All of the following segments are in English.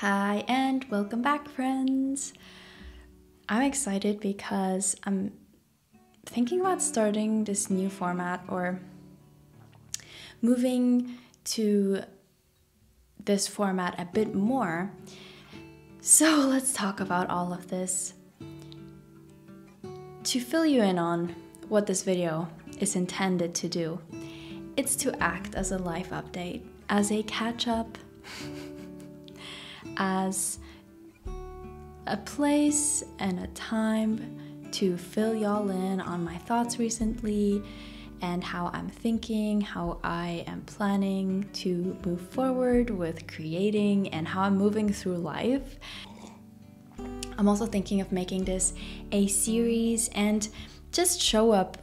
Hi, and welcome back, friends. I'm excited because I'm thinking about starting this new format or moving to this format a bit more. So let's talk about all of this. To fill you in on what this video is intended to do, it's to act as a life update, as a catch up, as a place and a time to fill y'all in on my thoughts recently and how I'm thinking, how I am planning to move forward with creating, and how I'm moving through life. I'm also thinking of making this a series and just show up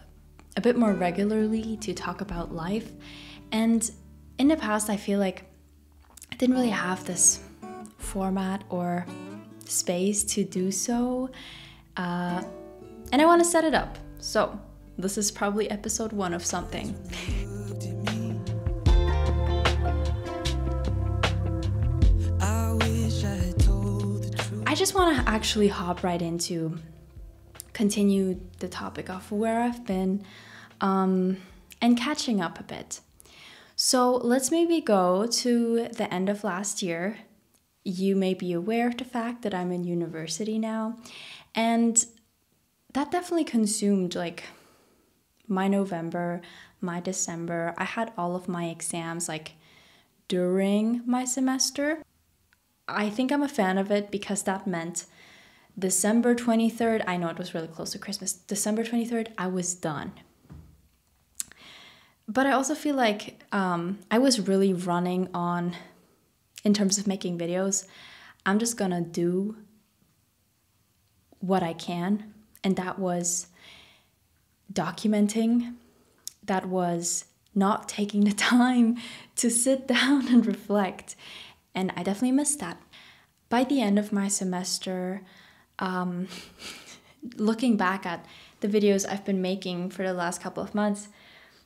a bit more regularly to talk about life. And in the past, I feel like I didn't really have this format or space to do so. Uh, and I want to set it up. So, this is probably episode one of something. I just want to actually hop right into continue the topic of where I've been um, and catching up a bit. So let's maybe go to the end of last year. You may be aware of the fact that I'm in university now, and that definitely consumed like my November, my December. I had all of my exams like during my semester. I think I'm a fan of it because that meant December 23rd, I know it was really close to Christmas. December 23rd, I was done. But I also feel like um, I was really running on, in terms of making videos, I'm just gonna do what I can. And that was documenting, that was not taking the time to sit down and reflect and I definitely missed that. By the end of my semester, um, looking back at the videos I've been making for the last couple of months,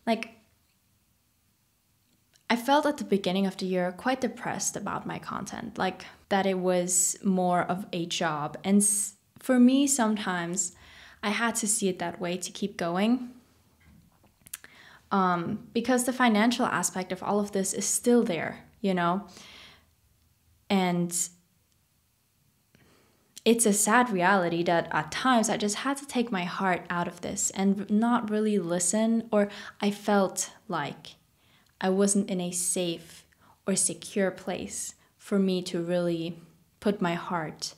like I felt at the beginning of the year quite depressed about my content, like that it was more of a job. And for me, sometimes I had to see it that way to keep going. Um, because the financial aspect of all of this is still there, you know? And it's a sad reality that at times I just had to take my heart out of this and not really listen, or I felt like I wasn't in a safe or secure place for me to really put my heart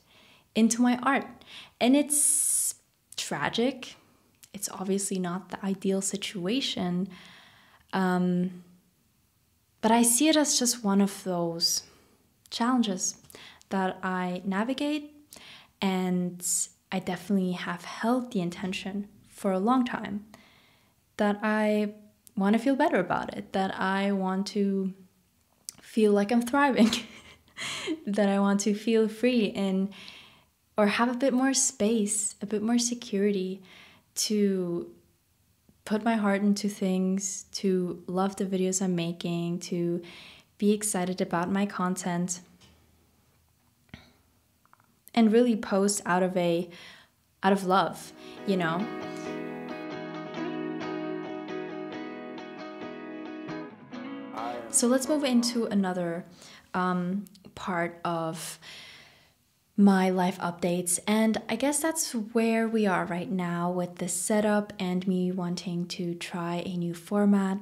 into my art. And it's tragic. It's obviously not the ideal situation. Um, but I see it as just one of those challenges that I navigate, and I definitely have held the intention for a long time that I want to feel better about it, that I want to feel like I'm thriving, that I want to feel free and or have a bit more space, a bit more security to put my heart into things, to love the videos I'm making, to be excited about my content and really post out of a out of love, you know. So let's move into another um, part of my life updates. And I guess that's where we are right now with the setup and me wanting to try a new format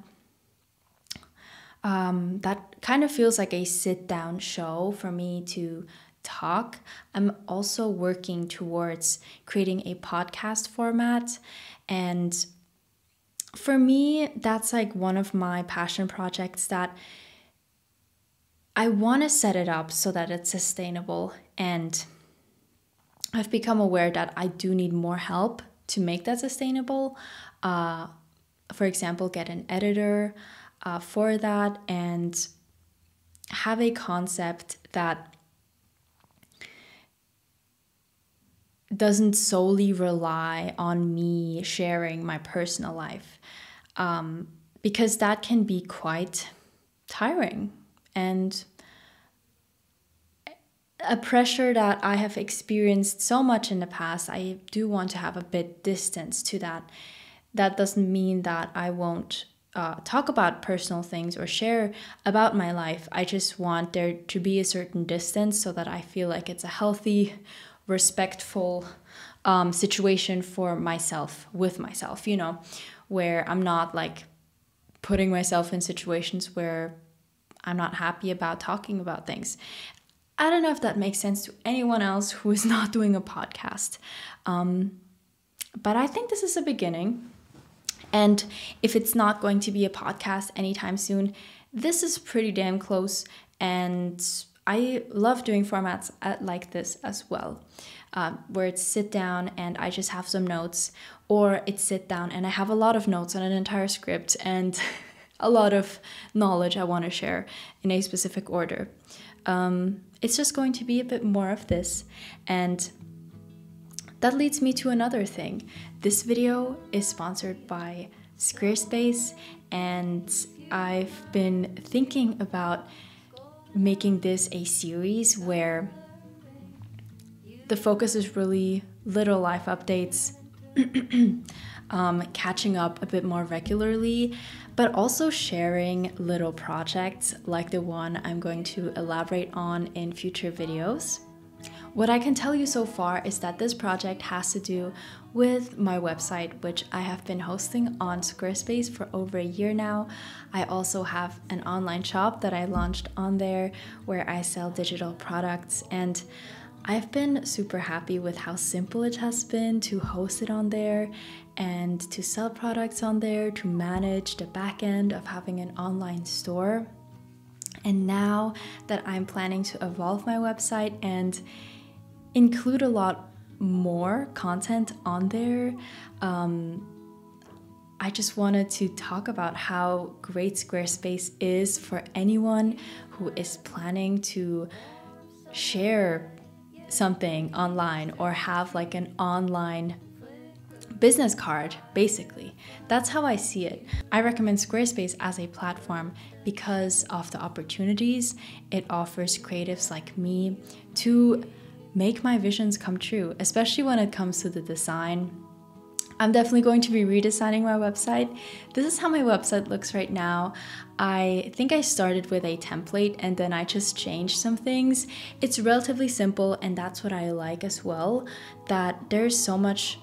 um, that kind of feels like a sit down show for me to talk. I'm also working towards creating a podcast format. And for me, that's like one of my passion projects that I want to set it up so that it's sustainable. And I've become aware that I do need more help to make that sustainable. Uh, for example, get an editor uh, for that and have a concept that doesn't solely rely on me sharing my personal life um, because that can be quite tiring and a pressure that I have experienced so much in the past. I do want to have a bit distance to that. That doesn't mean that I won't uh, talk about personal things or share about my life. I just want there to be a certain distance so that I feel like it's a healthy, respectful um, situation for myself, with myself, you know, where I'm not like putting myself in situations where I'm not happy about talking about things. I don't know if that makes sense to anyone else who is not doing a podcast. Um, but I think this is a beginning. And if it's not going to be a podcast anytime soon, this is pretty damn close. And I love doing formats like this as well, uh, where it's sit down and I just have some notes, or it's sit down and I have a lot of notes on an entire script and a lot of knowledge I want to share in a specific order. Um, it's just going to be a bit more of this. And that leads me to another thing. This video is sponsored by Squarespace, and I've been thinking about making this a series where the focus is really little life updates, um, catching up a bit more regularly, but also sharing little projects like the one I'm going to elaborate on in future videos. What I can tell you so far is that this project has to do with my website, which I have been hosting on Squarespace for over a year now. I also have an online shop that I launched on there where I sell digital products and I've been super happy with how simple it has been to host it on there and to sell products on there, to manage the back end of having an online store. And now that I'm planning to evolve my website and include a lot more content on there, um, I just wanted to talk about how great Squarespace is for anyone who is planning to share something online or have like an online business card, basically. That's how I see it. I recommend Squarespace as a platform because of the opportunities it offers creatives like me to make my visions come true, especially when it comes to the design I'm definitely going to be redesigning my website. This is how my website looks right now. I think I started with a template and then I just changed some things. It's relatively simple and that's what I like as well, that there's so much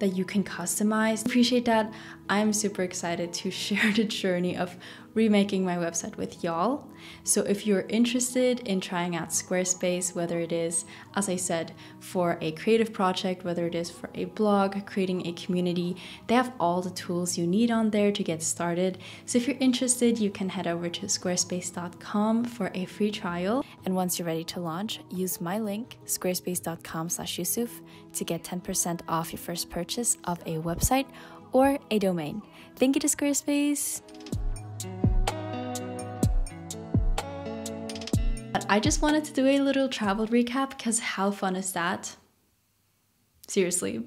that you can customize. Appreciate that. I'm super excited to share the journey of remaking my website with y'all. So if you're interested in trying out Squarespace, whether it is, as I said, for a creative project, whether it is for a blog, creating a community, they have all the tools you need on there to get started. So if you're interested, you can head over to squarespace.com for a free trial. And once you're ready to launch, use my link, squarespace.com slash Jusuf, to get 10% off your first purchase of a website or a domain. Thank you to Squarespace. I just wanted to do a little travel recap because how fun is that? Seriously.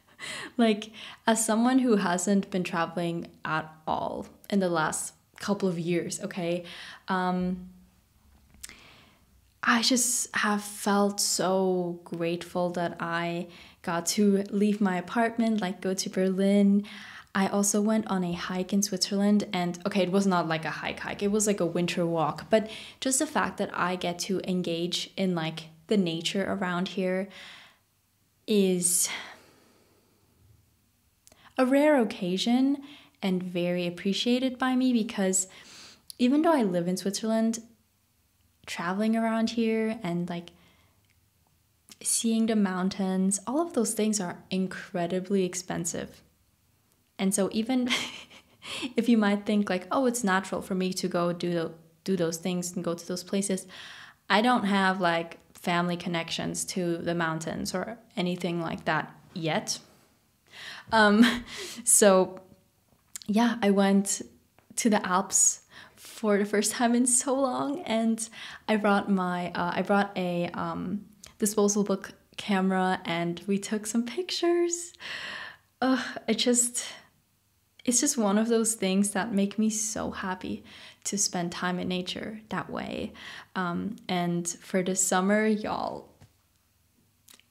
like, as someone who hasn't been traveling at all in the last couple of years, okay, um, I just have felt so grateful that I got to leave my apartment, like go to Berlin. I also went on a hike in Switzerland, and okay, it was not like a hike hike, it was like a winter walk, but just the fact that I get to engage in like the nature around here is a rare occasion and very appreciated by me because even though I live in Switzerland, traveling around here and like seeing the mountains, all of those things are incredibly expensive. And so even if you might think like, oh, it's natural for me to go do do those things and go to those places, I don't have like family connections to the mountains or anything like that yet. Um, so yeah, I went to the Alps for the first time in so long, and I brought my uh, I brought a um, disposable camera, and we took some pictures. Uh, it just it's just one of those things that make me so happy to spend time in nature that way. Um, and for the summer, y'all,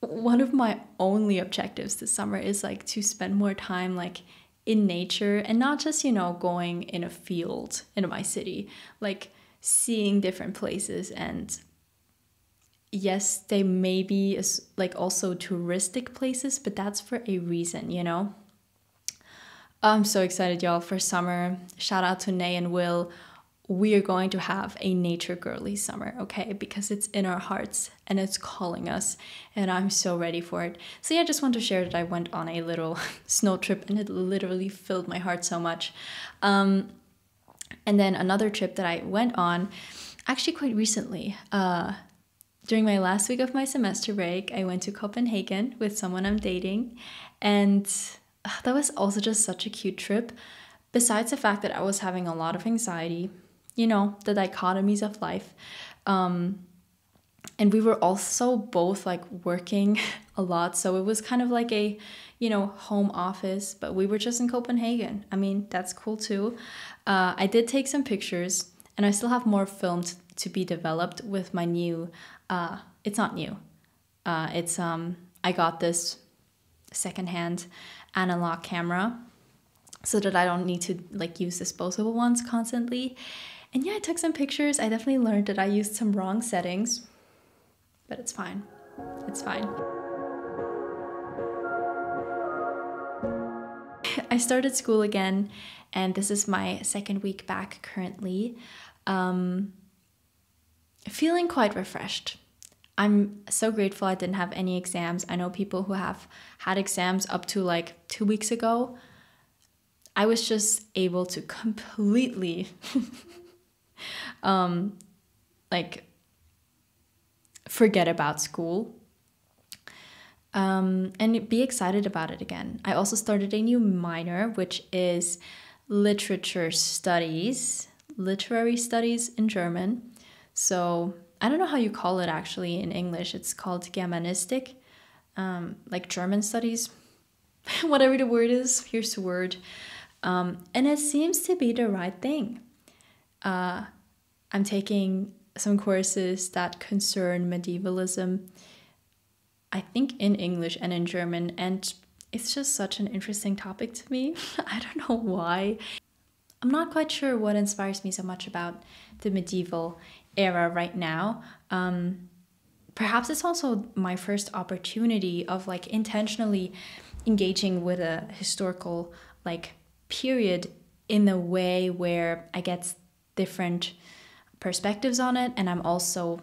one of my only objectives this summer is like to spend more time like in nature and not just, you know, going in a field in my city, like seeing different places and yes, they may be like also touristic places, but that's for a reason, you know? I'm so excited, y'all, for summer. Shout out to Nay and Will we are going to have a nature girly summer, okay? Because it's in our hearts and it's calling us, and I'm so ready for it. So, yeah, I just want to share that I went on a little snow trip and it literally filled my heart so much. Um, and then another trip that I went on actually quite recently. Uh, during my last week of my semester break, I went to Copenhagen with someone I'm dating, and that was also just such a cute trip. Besides the fact that I was having a lot of anxiety, you know, the dichotomies of life. Um, and we were also both like working a lot. So it was kind of like a, you know, home office, but we were just in Copenhagen. I mean, that's cool too. Uh, I did take some pictures and I still have more filmed to be developed with my new, uh, it's not new. Uh, it's, um, I got this secondhand analog camera so that I don't need to like use disposable ones constantly. And yeah, I took some pictures. I definitely learned that I used some wrong settings, but it's fine. It's fine. I started school again, and this is my second week back currently. Um, feeling quite refreshed. I'm so grateful I didn't have any exams. I know people who have had exams up to like two weeks ago. I was just able to completely um, like forget about school um, and be excited about it again. I also started a new minor, which is literature studies, literary studies in German. So I don't know how you call it actually in English. It's called Germanistik, um, like German studies, whatever the word is. Here's the word. Um, and it seems to be the right thing. Uh, I'm taking some courses that concern medievalism, I think in English and in German, and it's just such an interesting topic to me. I don't know why. I'm not quite sure what inspires me so much about the medieval era right now. Um, perhaps it's also my first opportunity of like intentionally engaging with a historical like period in a way where I get different perspectives on it, and I'm also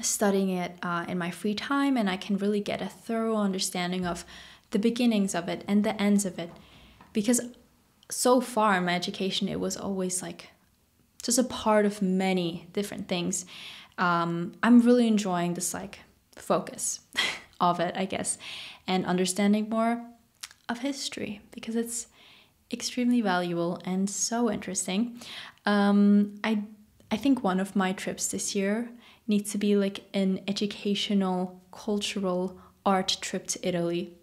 studying it uh, in my free time, and I can really get a thorough understanding of the beginnings of it and the ends of it. Because so far in my education, it was always like just a part of many different things. Um, I'm really enjoying this like focus of it, I guess, and understanding more of history because it's extremely valuable and so interesting. Um, I I think one of my trips this year needs to be like an educational, cultural art trip to Italy.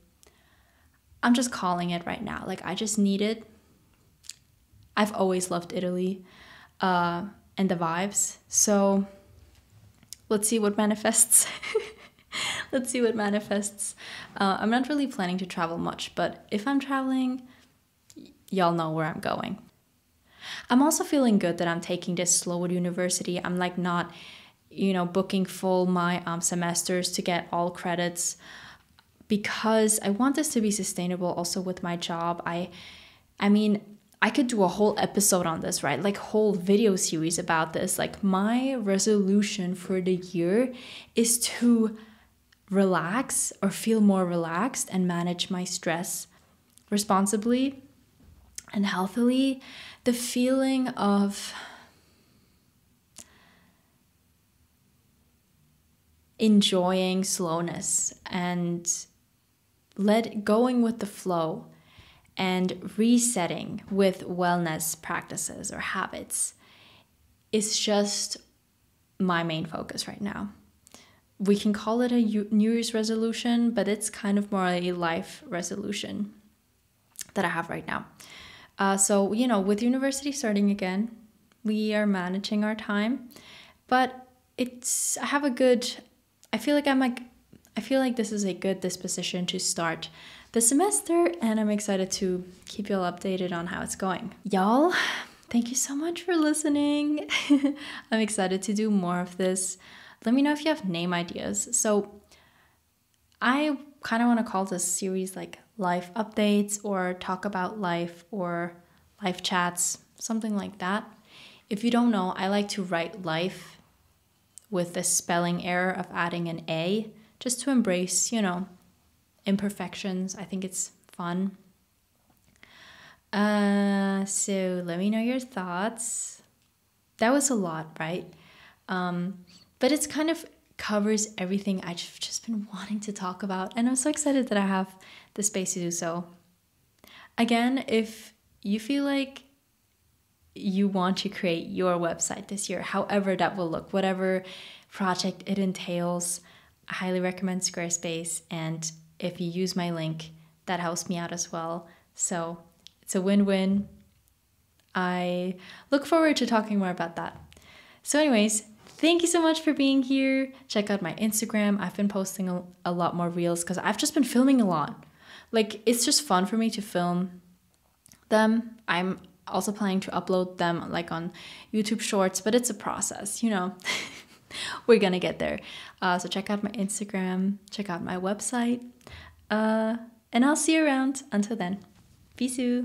I'm just calling it right now. Like I just need it. I've always loved Italy uh, and the vibes. So let's see what manifests. let's see what manifests. Uh, I'm not really planning to travel much, but if I'm traveling, y'all know where I'm going. I'm also feeling good that I'm taking this slow at university. I'm like not, you know, booking full my um, semesters to get all credits because I want this to be sustainable also with my job. I I mean, I could do a whole episode on this, right? Like whole video series about this. Like my resolution for the year is to relax or feel more relaxed and manage my stress responsibly and healthily, the feeling of enjoying slowness and let going with the flow and resetting with wellness practices or habits is just my main focus right now. We can call it a New Year's resolution, but it's kind of more a life resolution that I have right now. Uh, so, you know, with university starting again, we are managing our time, but it's, I have a good, I feel like I'm like, I feel like this is a good disposition to start the semester, and I'm excited to keep you all updated on how it's going. Y'all, thank you so much for listening. I'm excited to do more of this. Let me know if you have name ideas. So, I kind of want to call this series like life updates or talk about life or life chats, something like that. If you don't know, I like to write life with the spelling error of adding an A just to embrace, you know, imperfections. I think it's fun. Uh, so let me know your thoughts. That was a lot, right? Um, but it's kind of covers everything I've just been wanting to talk about, and I'm so excited that I have the space to do so. Again, if you feel like you want to create your website this year, however that will look, whatever project it entails, I highly recommend Squarespace. And if you use my link, that helps me out as well. So it's a win win. I look forward to talking more about that. So, anyways, thank you so much for being here. Check out my Instagram. I've been posting a, a lot more reels because I've just been filming a lot. Like, it's just fun for me to film them. I'm also planning to upload them like on YouTube Shorts, but it's a process, you know. We're gonna get there. Uh, so check out my Instagram, check out my website, uh, and I'll see you around. Until then, peace.